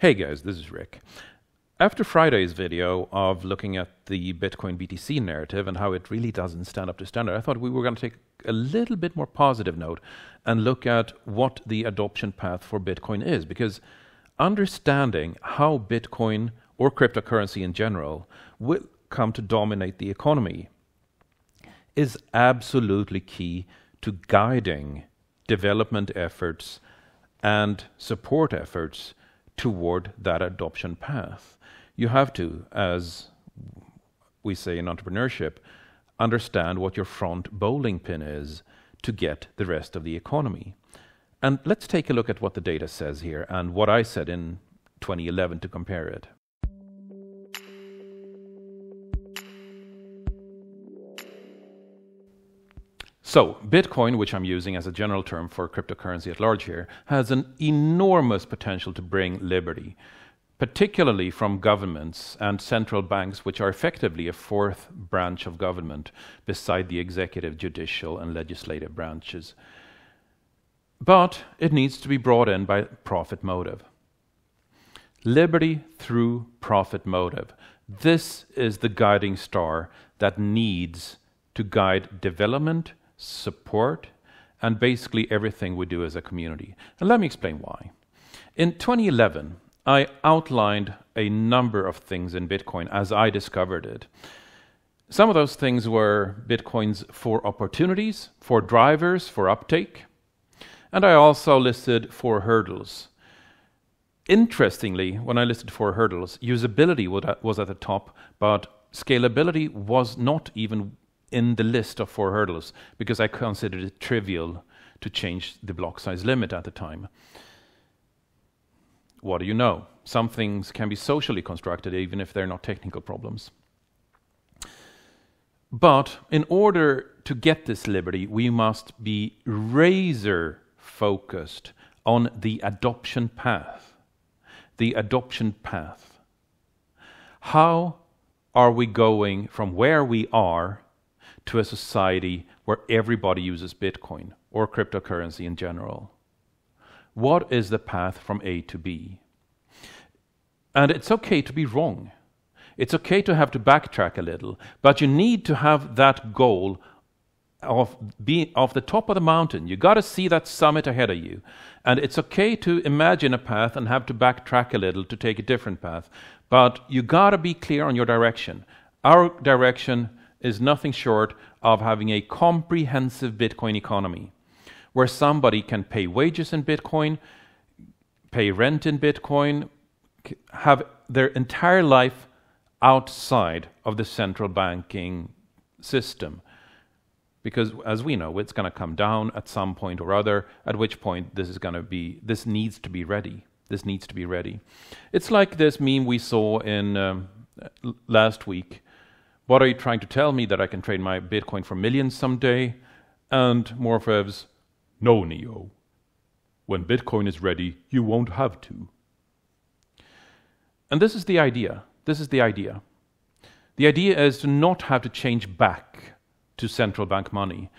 Hey guys, this is Rick. After Friday's video of looking at the Bitcoin BTC narrative and how it really doesn't stand up to standard, I thought we were going to take a little bit more positive note and look at what the adoption path for Bitcoin is. Because understanding how Bitcoin or cryptocurrency in general will come to dominate the economy is absolutely key to guiding development efforts and support efforts toward that adoption path. You have to, as we say in entrepreneurship, understand what your front bowling pin is to get the rest of the economy. And let's take a look at what the data says here and what I said in 2011 to compare it. So, Bitcoin, which I'm using as a general term for cryptocurrency at large here, has an enormous potential to bring liberty, particularly from governments and central banks, which are effectively a fourth branch of government beside the executive, judicial, and legislative branches. But it needs to be brought in by profit motive. Liberty through profit motive. This is the guiding star that needs to guide development support, and basically everything we do as a community. And let me explain why. In 2011, I outlined a number of things in Bitcoin as I discovered it. Some of those things were Bitcoin's four opportunities, four drivers for uptake, and I also listed four hurdles. Interestingly, when I listed four hurdles, usability was at the top, but scalability was not even in the list of four hurdles because I considered it trivial to change the block size limit at the time. What do you know? Some things can be socially constructed even if they're not technical problems. But in order to get this liberty, we must be razor focused on the adoption path. The adoption path. How are we going from where we are to a society where everybody uses Bitcoin or cryptocurrency in general? What is the path from A to B? And it's okay to be wrong. It's okay to have to backtrack a little, but you need to have that goal of being off the top of the mountain. You got to see that summit ahead of you. And it's okay to imagine a path and have to backtrack a little to take a different path, but you got to be clear on your direction. Our direction is nothing short of having a comprehensive Bitcoin economy where somebody can pay wages in Bitcoin, pay rent in Bitcoin, have their entire life outside of the central banking system. Because as we know, it's going to come down at some point or other, at which point this is going to be, this needs to be ready. This needs to be ready. It's like this meme we saw in um, last week what are you trying to tell me that I can trade my Bitcoin for millions someday? And Morpheus, no, Neo. When Bitcoin is ready, you won't have to. And this is the idea. This is the idea. The idea is to not have to change back to central bank money.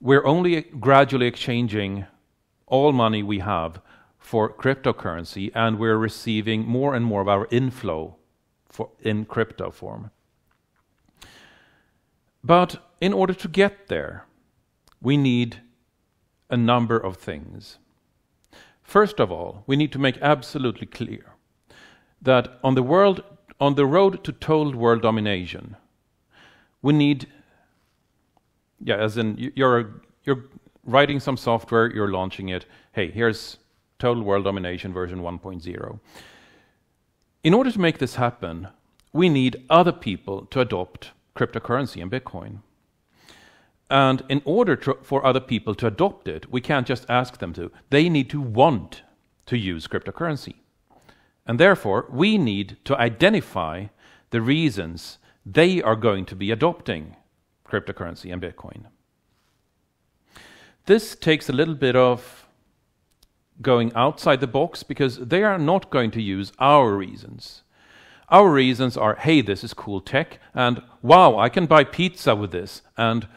We're only gradually exchanging all money we have for cryptocurrency, and we're receiving more and more of our inflow for, in crypto form. But in order to get there, we need a number of things. First of all, we need to make absolutely clear that on the world on the road to total world domination, we need yeah, as in you're you're writing some software, you're launching it. Hey, here's total world domination version 1.0. In order to make this happen, we need other people to adopt cryptocurrency and Bitcoin. And in order to, for other people to adopt it, we can't just ask them to. They need to want to use cryptocurrency. And therefore, we need to identify the reasons they are going to be adopting cryptocurrency and Bitcoin. This takes a little bit of going outside the box because they are not going to use our reasons. Our reasons are, hey, this is cool tech, and wow, I can buy pizza with this, and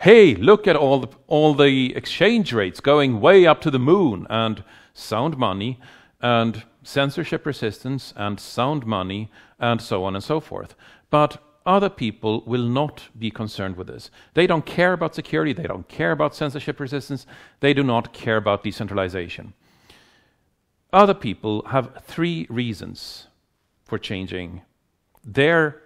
hey, look at all the, all the exchange rates going way up to the moon, and sound money, and censorship resistance and sound money and so on and so forth. But other people will not be concerned with this. They don't care about security, they don't care about censorship resistance, they do not care about decentralization. Other people have three reasons for changing their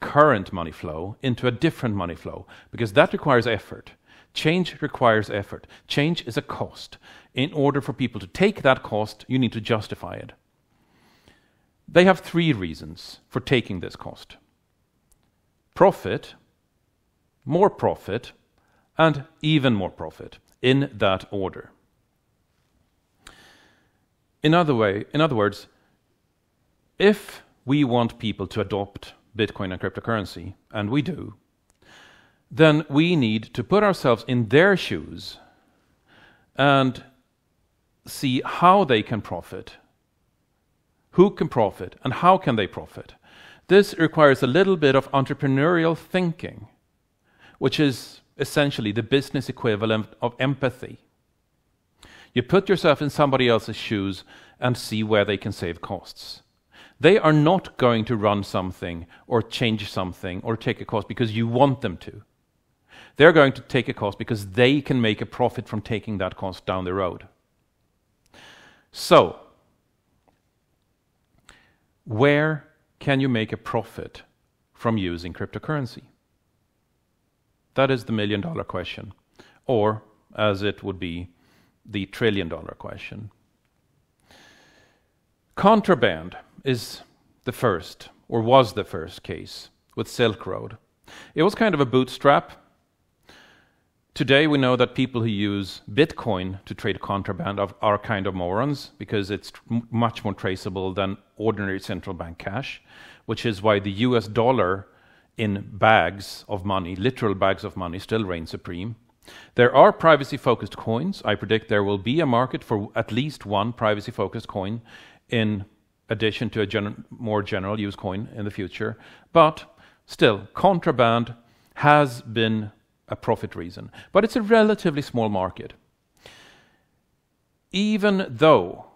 current money flow into a different money flow, because that requires effort. Change requires effort. Change is a cost. In order for people to take that cost, you need to justify it. They have three reasons for taking this cost profit, more profit, and even more profit, in that order. In other, way, in other words, if we want people to adopt Bitcoin and cryptocurrency, and we do, then we need to put ourselves in their shoes and see how they can profit, who can profit, and how can they profit. This requires a little bit of entrepreneurial thinking, which is essentially the business equivalent of empathy. You put yourself in somebody else's shoes and see where they can save costs. They are not going to run something or change something or take a cost because you want them to. They're going to take a cost because they can make a profit from taking that cost down the road. So, where can you make a profit from using cryptocurrency? That is the million dollar question, or as it would be, the trillion dollar question. Contraband is the first, or was the first case with Silk Road. It was kind of a bootstrap Today, we know that people who use Bitcoin to trade contraband are kind of morons because it's much more traceable than ordinary central bank cash, which is why the US dollar in bags of money, literal bags of money, still reigns supreme. There are privacy focused coins. I predict there will be a market for at least one privacy focused coin in addition to a gen more general use coin in the future. But still, contraband has been a profit reason. But it's a relatively small market. Even though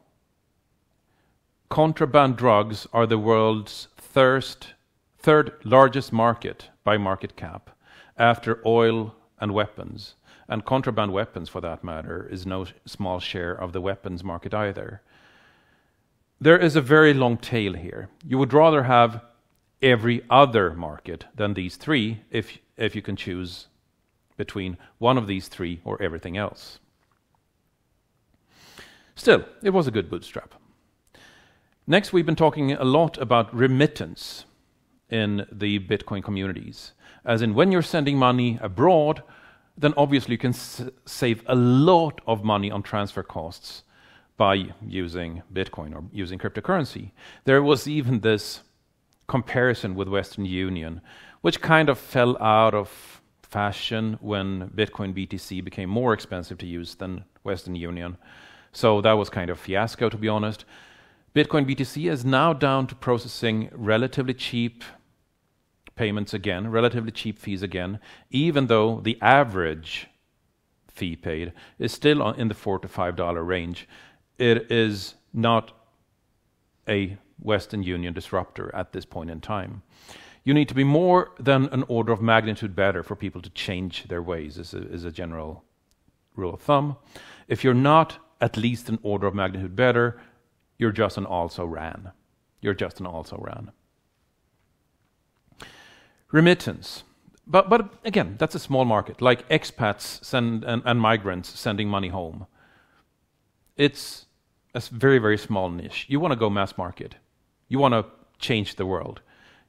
contraband drugs are the world's thirst, third largest market by market cap, after oil and weapons, and contraband weapons for that matter is no small share of the weapons market either. There is a very long tail here. You would rather have every other market than these three if, if you can choose between one of these three or everything else. Still, it was a good bootstrap. Next, we've been talking a lot about remittance in the Bitcoin communities. As in, when you're sending money abroad, then obviously you can save a lot of money on transfer costs by using Bitcoin or using cryptocurrency. There was even this comparison with Western Union, which kind of fell out of fashion when Bitcoin BTC became more expensive to use than Western Union. So that was kind of fiasco, to be honest. Bitcoin BTC is now down to processing relatively cheap payments again, relatively cheap fees again, even though the average fee paid is still in the four to five dollar range. It is not a Western Union disruptor at this point in time. You need to be more than an order of magnitude better for people to change their ways, is a, is a general rule of thumb. If you're not at least an order of magnitude better, you're just an also ran. You're just an also ran. Remittance. But, but again, that's a small market, like expats send, and, and migrants sending money home. It's a very, very small niche. You want to go mass market. You want to change the world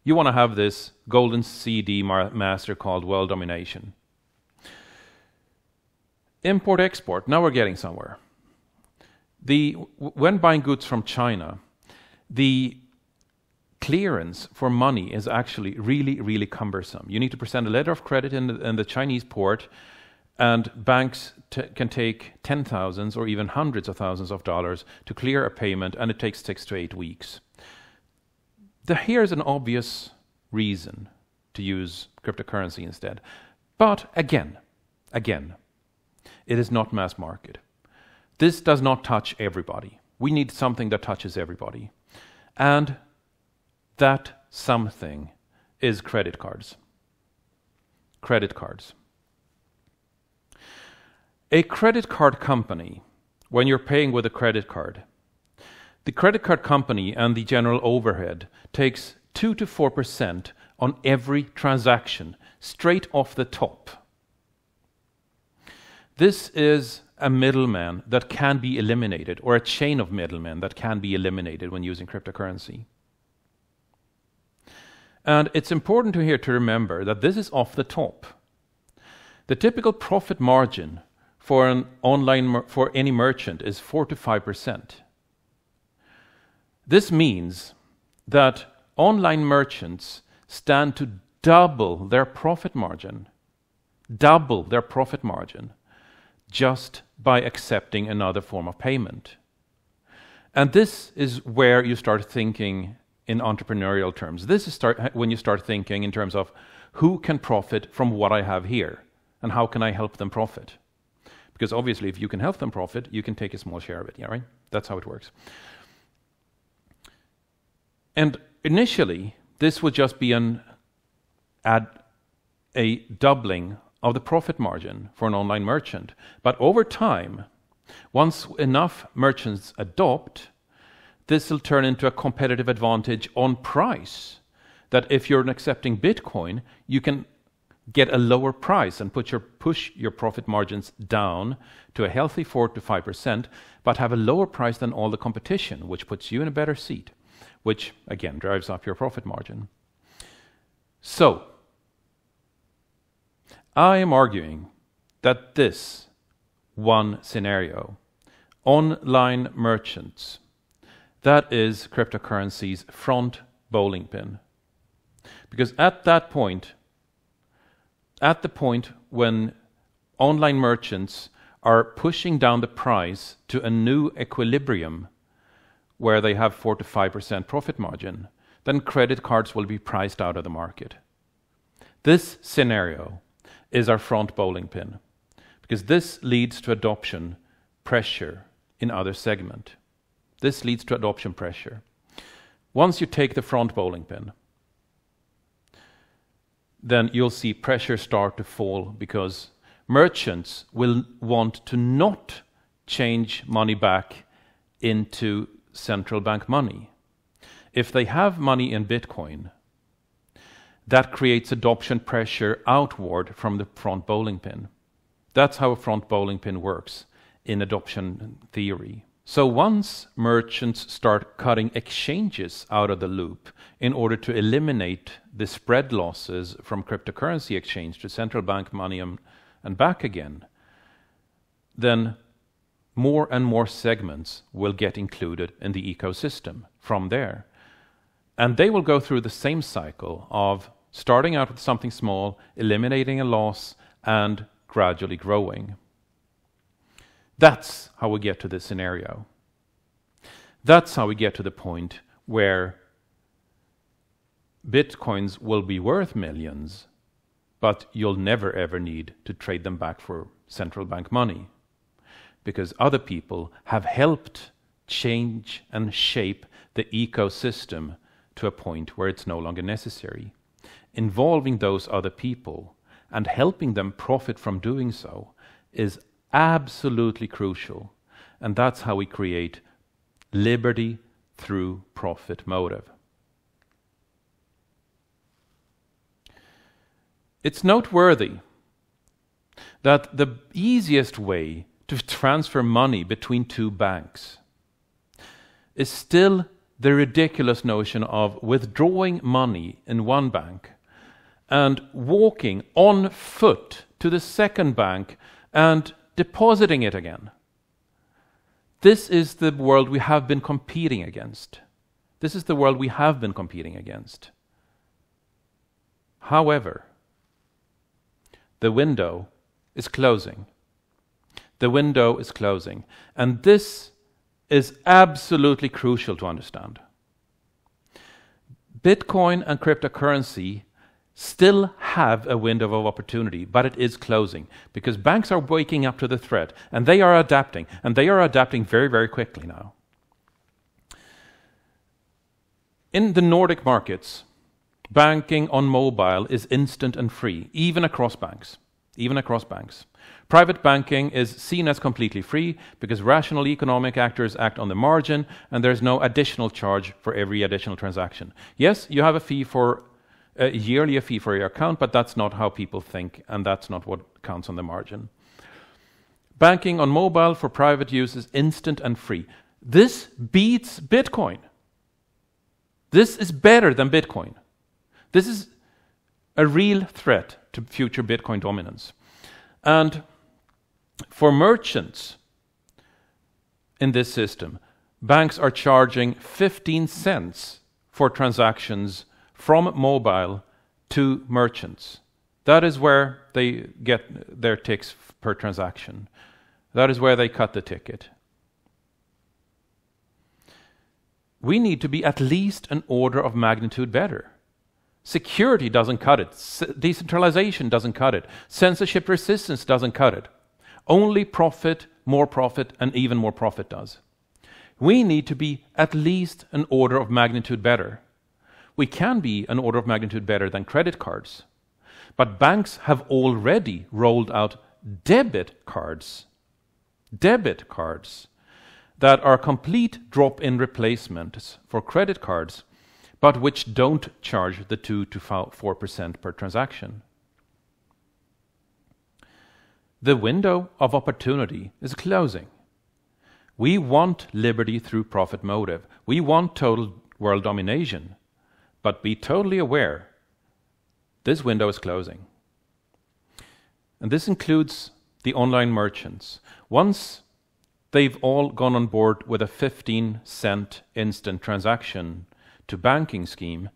you want to have this golden CD master called world domination. Import export, now we're getting somewhere. The, when buying goods from China, the clearance for money is actually really, really cumbersome. You need to present a letter of credit in the, in the Chinese port, and banks can take ten thousands or even hundreds of thousands of dollars to clear a payment, and it takes six to eight weeks the, here's an obvious reason to use cryptocurrency instead. But again, again, it is not mass market. This does not touch everybody. We need something that touches everybody. And that something is credit cards. Credit cards. A credit card company, when you're paying with a credit card, the credit card company and the general overhead takes 2 to 4% on every transaction, straight off the top. This is a middleman that can be eliminated, or a chain of middlemen that can be eliminated when using cryptocurrency. And it's important to here to remember that this is off the top. The typical profit margin for an online for any merchant is 4 to 5%. This means that online merchants stand to double their profit margin, double their profit margin just by accepting another form of payment. And this is where you start thinking in entrepreneurial terms. This is start, when you start thinking in terms of who can profit from what I have here and how can I help them profit? Because obviously, if you can help them profit, you can take a small share of it, yeah, right? That's how it works. And initially, this would just be an add a doubling of the profit margin for an online merchant. But over time, once enough merchants adopt, this will turn into a competitive advantage on price. That if you're accepting Bitcoin, you can get a lower price and put your, push your profit margins down to a healthy 4 to 5%, but have a lower price than all the competition, which puts you in a better seat, which again drives up your profit margin. So, I am arguing that this one scenario, online merchants, that is cryptocurrency's front bowling pin. Because at that point, at the point when online merchants are pushing down the price to a new equilibrium where they have 4 to 5% profit margin, then credit cards will be priced out of the market. This scenario is our front bowling pin because this leads to adoption pressure in other segment. This leads to adoption pressure. Once you take the front bowling pin, then you'll see pressure start to fall because merchants will want to not change money back into central bank money. If they have money in Bitcoin, that creates adoption pressure outward from the front bowling pin. That's how a front bowling pin works in adoption theory. So once merchants start cutting exchanges out of the loop in order to eliminate the spread losses from cryptocurrency exchange to central bank money and, and back again, then more and more segments will get included in the ecosystem from there. And they will go through the same cycle of starting out with something small, eliminating a loss, and gradually growing. That's how we get to this scenario. That's how we get to the point where bitcoins will be worth millions, but you'll never ever need to trade them back for central bank money because other people have helped change and shape the ecosystem to a point where it's no longer necessary. Involving those other people and helping them profit from doing so is absolutely crucial. And that's how we create liberty through profit motive. It's noteworthy that the easiest way to transfer money between two banks is still the ridiculous notion of withdrawing money in one bank and walking on foot to the second bank and depositing it again. This is the world we have been competing against. This is the world we have been competing against. However, the window is closing. The window is closing. And this is absolutely crucial to understand. Bitcoin and cryptocurrency still have a window of opportunity, but it is closing because banks are waking up to the threat and they are adapting, and they are adapting very, very quickly now. In the Nordic markets, banking on mobile is instant and free, even across banks. Even across banks. Private banking is seen as completely free because rational economic actors act on the margin and there's no additional charge for every additional transaction. Yes, you have a fee for a yearly a fee for your account, but that's not how people think and that's not what counts on the margin. Banking on mobile for private use is instant and free. This beats Bitcoin. This is better than Bitcoin. This is a real threat to future Bitcoin dominance. And for merchants in this system, banks are charging 15 cents for transactions from mobile to merchants. That is where they get their ticks per transaction. That is where they cut the ticket. We need to be at least an order of magnitude better. Security doesn't cut it. decentralization doesn't cut it. Censorship resistance doesn't cut it. Only profit, more profit, and even more profit does. We need to be at least an order of magnitude better. We can be an order of magnitude better than credit cards. But banks have already rolled out debit cards. Debit cards that are complete drop in replacements for credit cards, but which don't charge the 2 to 4% per transaction. The window of opportunity is closing. We want liberty through profit motive. We want total world domination. But be totally aware this window is closing. And this includes the online merchants. Once they've all gone on board with a 15 cent instant transaction to banking scheme,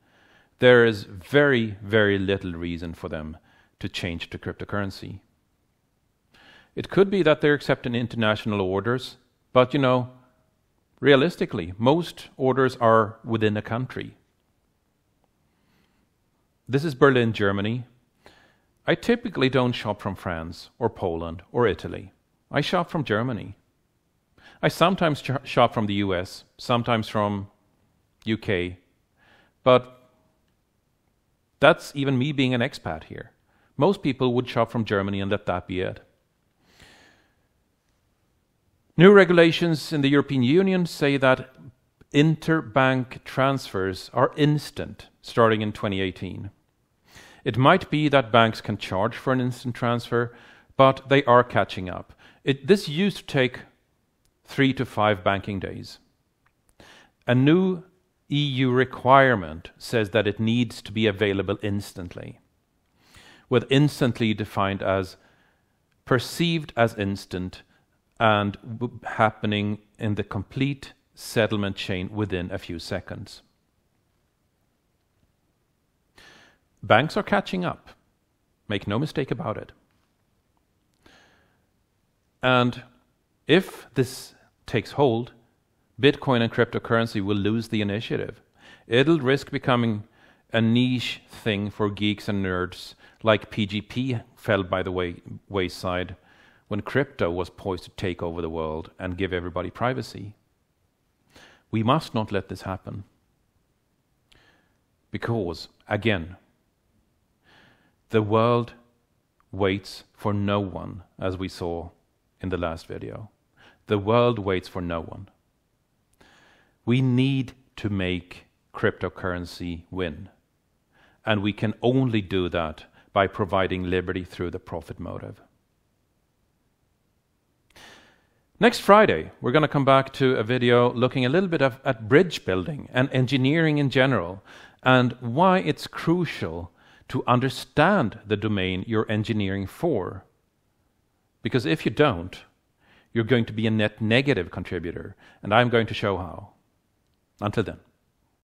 there is very, very little reason for them to change to cryptocurrency. It could be that they're accepting international orders, but you know, realistically, most orders are within a country. This is Berlin, Germany. I typically don't shop from France or Poland or Italy. I shop from Germany. I sometimes shop from the US, sometimes from UK, but that's even me being an expat here. Most people would shop from Germany and let that be it. New regulations in the European Union say that interbank transfers are instant starting in 2018. It might be that banks can charge for an instant transfer, but they are catching up. It, this used to take three to five banking days. A new EU requirement says that it needs to be available instantly, with instantly defined as perceived as instant and happening in the complete settlement chain within a few seconds. Banks are catching up. Make no mistake about it. And if this takes hold, Bitcoin and cryptocurrency will lose the initiative. It'll risk becoming a niche thing for geeks and nerds, like PGP fell by the way, wayside when crypto was poised to take over the world and give everybody privacy. We must not let this happen. Because, again, the world waits for no one, as we saw in the last video. The world waits for no one. We need to make cryptocurrency win. And we can only do that by providing liberty through the profit motive. Next Friday, we're going to come back to a video looking a little bit of, at bridge building and engineering in general and why it's crucial to understand the domain you're engineering for. Because if you don't, you're going to be a net negative contributor, and I'm going to show how. Until then.